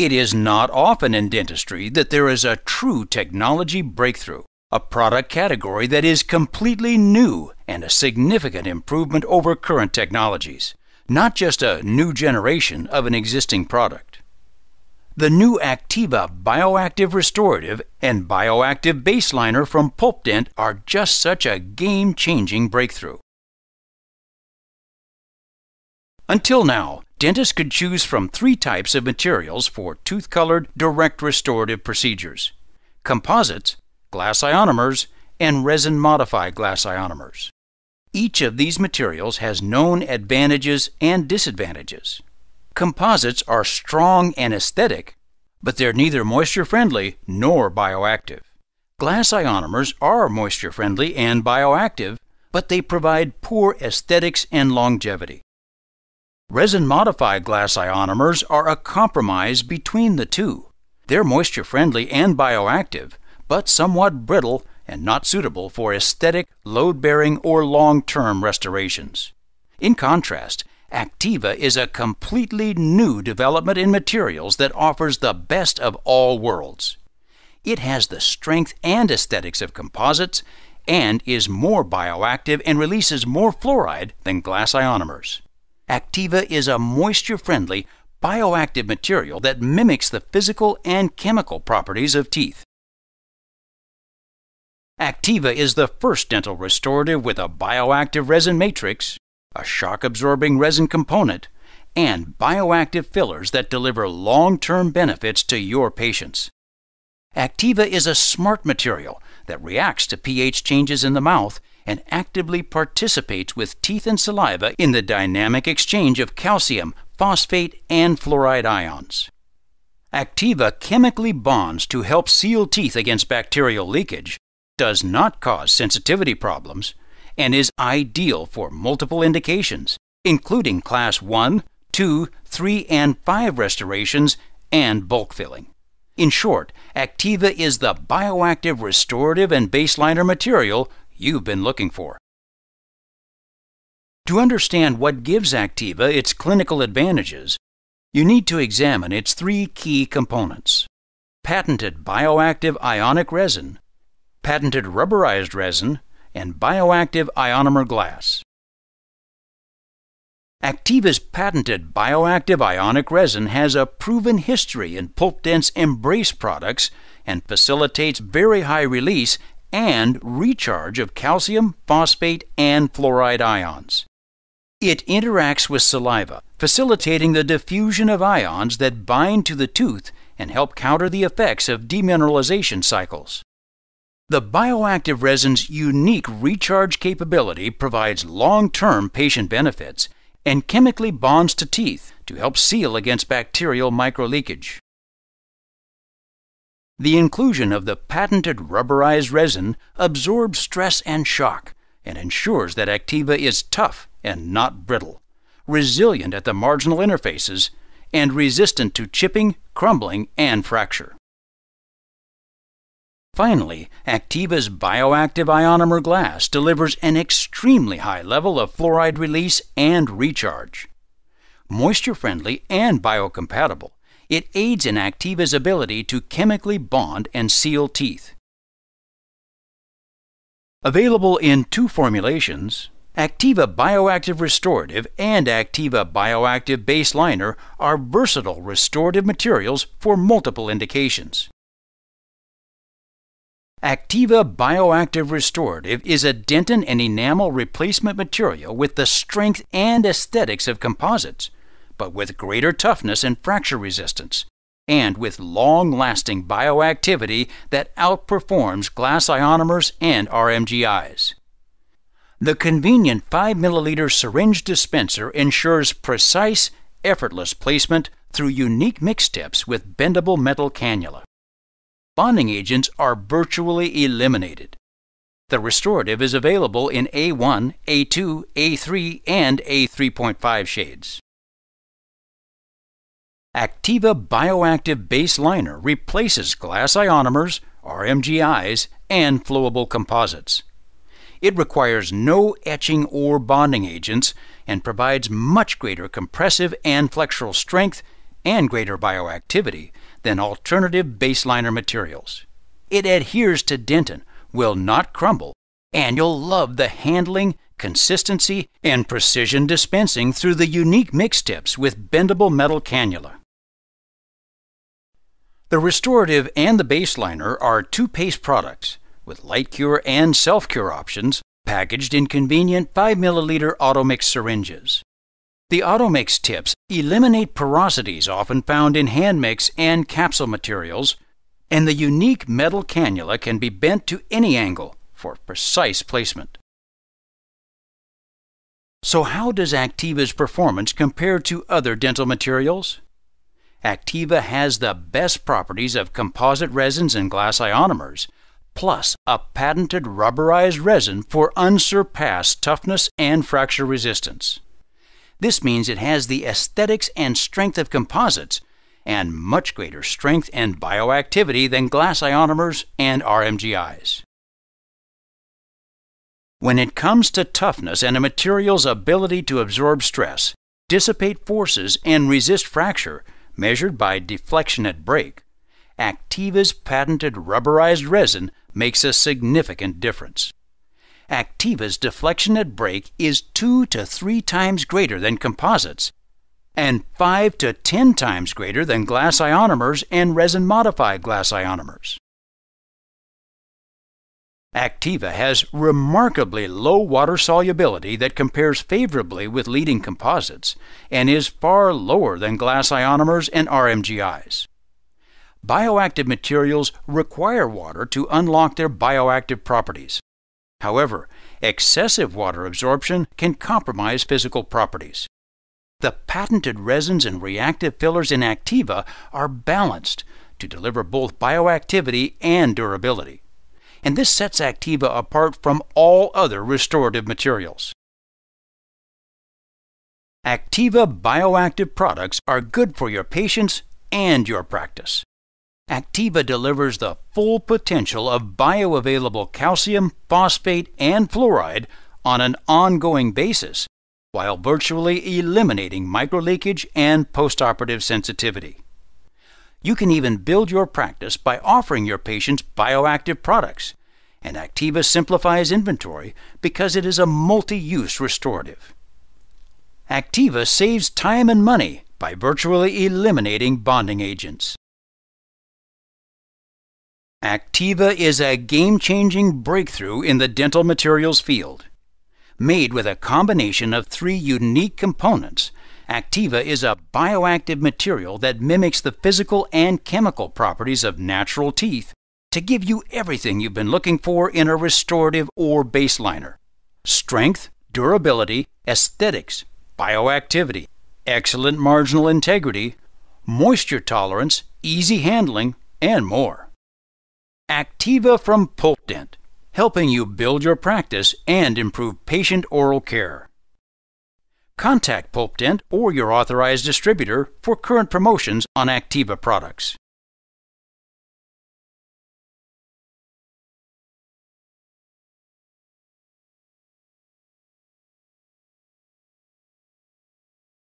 It is not often in dentistry that there is a true technology breakthrough, a product category that is completely new and a significant improvement over current technologies, not just a new generation of an existing product. The new Activa Bioactive Restorative and Bioactive Baseliner from PulpDent are just such a game changing breakthrough. Until now, dentists could choose from three types of materials for tooth colored direct restorative procedures composites, glass ionomers, and resin modified glass ionomers. Each of these materials has known advantages and disadvantages. Composites are strong and aesthetic, but they're neither moisture friendly nor bioactive. Glass ionomers are moisture friendly and bioactive, but they provide poor aesthetics and longevity. Resin modified glass ionomers are a compromise between the two. They're moisture friendly and bioactive, but somewhat brittle and not suitable for aesthetic, load bearing, or long term restorations. In contrast, Activa is a completely new development in materials that offers the best of all worlds. It has the strength and aesthetics of composites and is more bioactive and releases more fluoride than glass ionomers. Activa is a moisture friendly, bioactive material that mimics the physical and chemical properties of teeth. Activa is the first dental restorative with a bioactive resin matrix, a shock absorbing resin component, and bioactive fillers that deliver long term benefits to your patients. Activa is a smart material that reacts to pH changes in the mouth and actively participates with teeth and saliva in the dynamic exchange of calcium, phosphate, and fluoride ions. Activa chemically bonds to help seal teeth against bacterial leakage, does not cause sensitivity problems, and is ideal for multiple indications, including Class 1, 2, 3, and 5 restorations and bulk filling. In short, Activa is the bioactive restorative and baseliner material you've been looking for. To understand what gives Activa its clinical advantages, you need to examine its three key components patented bioactive ionic resin, patented rubberized resin, and bioactive ionomer glass. Activa's patented bioactive ionic resin has a proven history in PulpDent's Embrace products and facilitates very high release and recharge of calcium, phosphate, and fluoride ions. It interacts with saliva, facilitating the diffusion of ions that bind to the tooth and help counter the effects of demineralization cycles. The bioactive resin's unique recharge capability provides long term patient benefits and chemically bonds to teeth to help seal against bacterial microleakage. The inclusion of the patented rubberized resin absorbs stress and shock and ensures that Activa is tough and not brittle, resilient at the marginal interfaces, and resistant to chipping, crumbling, and fracture. Finally, Activa's bioactive ionomer glass delivers an extremely high level of fluoride release and recharge. Moisture friendly and biocompatible, it aids in Activa's ability to chemically bond and seal teeth. Available in two formulations, Activa Bioactive Restorative and Activa Bioactive Baseliner are versatile restorative materials for multiple indications. Activa Bioactive Restorative is a dentin and enamel replacement material with the strength and aesthetics of composites but with greater toughness and fracture resistance, and with long lasting bioactivity that outperforms glass ionomers and RMGIs. The convenient 5 milliliter syringe dispenser ensures precise, effortless placement through unique mix tips with bendable metal cannula. Bonding agents are virtually eliminated. The restorative is available in A1, A2, A3, and A3.5 shades. Activa Bioactive Baseliner replaces glass ionomers, RMGIs, and flowable composites. It requires no etching or bonding agents and provides much greater compressive and flexural strength and greater bioactivity than alternative baseliner materials. It adheres to dentin, will not crumble, and you'll love the handling, consistency, and precision dispensing through the unique mix tips with bendable metal cannula. The restorative and the baseliner are two paste products with light cure and self cure options packaged in convenient 5 milliliter Automix syringes. The Automix tips eliminate porosities often found in hand mix and capsule materials, and the unique metal cannula can be bent to any angle for precise placement. So, how does Activa's performance compare to other dental materials? Activa has the best properties of composite resins and glass ionomers, plus a patented rubberized resin for unsurpassed toughness and fracture resistance. This means it has the aesthetics and strength of composites and much greater strength and bioactivity than glass ionomers and RMGIs. When it comes to toughness and a material's ability to absorb stress, dissipate forces, and resist fracture, measured by deflection at break, Activa's patented rubberized resin makes a significant difference. Activa's deflection at break is 2 to 3 times greater than composites and 5 to 10 times greater than glass ionomers and resin modified glass ionomers. Activa has remarkably low water solubility that compares favorably with leading composites and is far lower than glass ionomers and RMGIs. Bioactive materials require water to unlock their bioactive properties. However, excessive water absorption can compromise physical properties. The patented resins and reactive fillers in Activa are balanced to deliver both bioactivity and durability. And this sets Activa apart from all other restorative materials. Activa bioactive products are good for your patients and your practice. Activa delivers the full potential of bioavailable calcium, phosphate, and fluoride on an ongoing basis while virtually eliminating microleakage and postoperative sensitivity. You can even build your practice by offering your patients bioactive products, and Activa simplifies inventory because it is a multi use restorative. Activa saves time and money by virtually eliminating bonding agents. Activa is a game changing breakthrough in the dental materials field. Made with a combination of three unique components, Activa is a bioactive material that mimics the physical and chemical properties of natural teeth to give you everything you've been looking for in a restorative or baseliner strength, durability, aesthetics, bioactivity, excellent marginal integrity, moisture tolerance, easy handling, and more. Activa from PulpDent, helping you build your practice and improve patient oral care. Contact PulpDent or your authorized distributor for current promotions on Activa products.